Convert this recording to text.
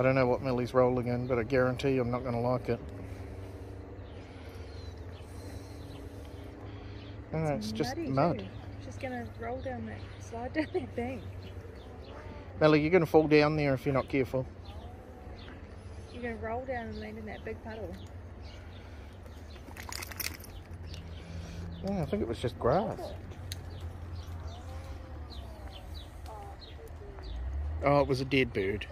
I don't know what Millie's rolling in, but I guarantee you, I'm not going to like it. No, it's, just mud. too. She's gonna roll down that, slide down that bank. Millie, you're going to fall down there if you're not careful. You're gonna roll down and land in that big puddle. Yeah, I think it was just grass. Oh, it was a dead bird.